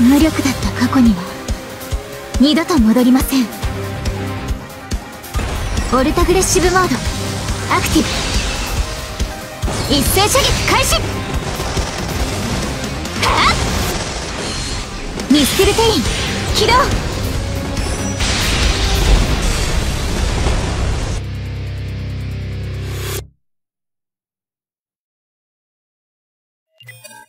無力だった過去には二度と戻りません。オルタグレッシブモード。アクティブ。一斉射撃開始。はっ！ミステルテイン。起動。you